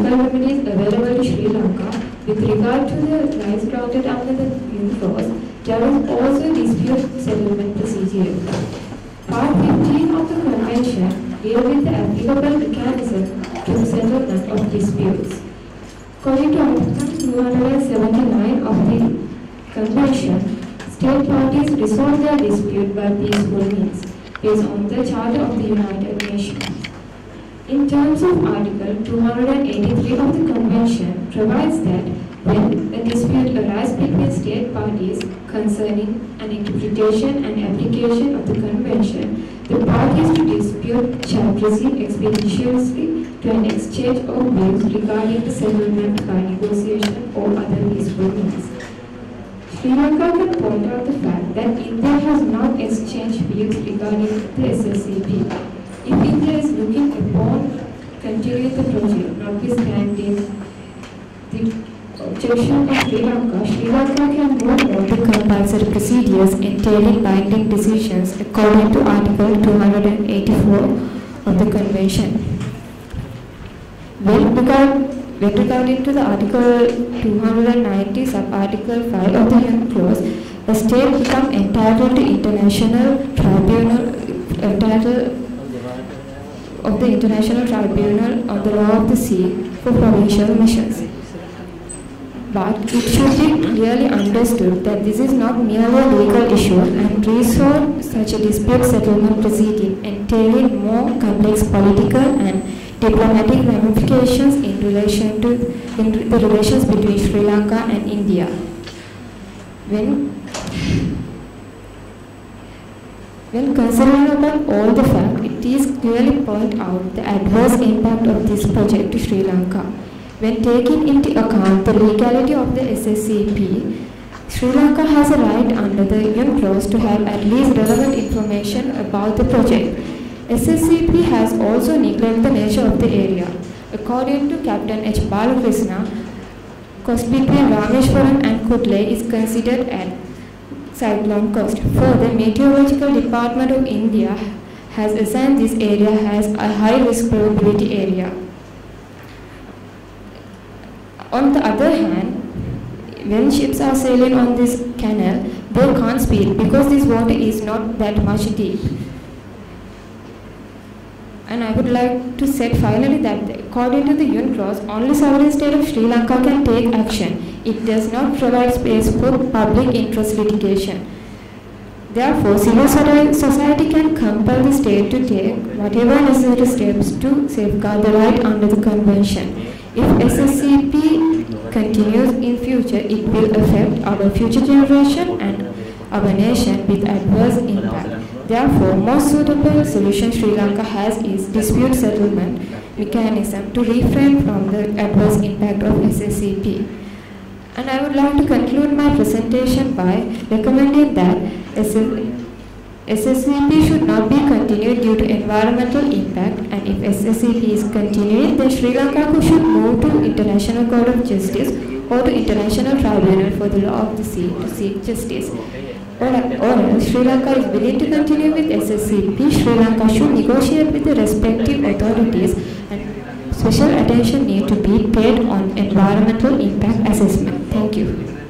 legal remedies available to Sri Lanka with regard to the rights granted under the UNCLOS, there is also dispute settlement procedure. Part 15 of the Convention deal with the applicable mechanism to settlement of disputes. According to Article 279 of the Convention, state parties resolve their dispute by peaceful means based on the Charter of the United Nations. In terms of Article 283 of the Convention provides that when a dispute arises between state parties concerning an interpretation and application of the Convention, the parties to dispute shall proceed expeditiously to an exchange of views regarding the settlement by negotiation or other peaceful means. Sri Lanka can point out the fact that India has not exchanged views regarding the SSCP. Is looking upon the project, notwithstanding the objection of Sri Lanka, Sri Lanka can move on to compulsory procedures entailing binding decisions according to Article 284 of the Convention. With regard, with regard to the Article 290 sub-Article 5 of the UNCLOS, a state becomes entitled to international tribunal, entitled of the International Tribunal on the Law of the Sea for provincial missions. But it should be clearly understood that this is not merely a legal issue and resolve such a dispute settlement proceeding entailing more complex political and diplomatic ramifications in relation to in the relations between Sri Lanka and India. When when considering upon all the facts, is clearly point out the adverse impact of this project to Sri Lanka. When taking into account the legality of the SSCP, Sri Lanka has a right under the UNCLOS to have at least relevant information about the project. SSCP has also neglected the nature of the area. According to Captain H. Balakrishna, coast between Rameshwaram and Kudlai is considered at cyclone coast. Further, Meteorological Department of India has assigned this area as a high risk probability area. On the other hand, when ships are sailing on this canal, they can't speed because this water is not that much deep. And I would like to say finally that according to the UNCLOS, only sovereign state of Sri Lanka can take action. It does not provide space for public interest litigation. Therefore, civil society can compel the state to take whatever necessary steps to safeguard the right under the convention. If SSCP continues in future, it will affect our future generation and our nation with adverse impact. Therefore, most suitable solution Sri Lanka has is dispute settlement mechanism to refrain from the adverse impact of SSCP. And I would like to conclude my presentation by recommending that SSCP should not be continued due to environmental impact and if SSCP is continued, then Sri Lanka should move to International Court of Justice or to International Tribunal for the Law of the Sea to seek justice. Or, or Sri Lanka is willing to continue with SSCP, Sri Lanka should negotiate with the respective authorities and special attention need to be paid on environmental impact assessment. Thank you.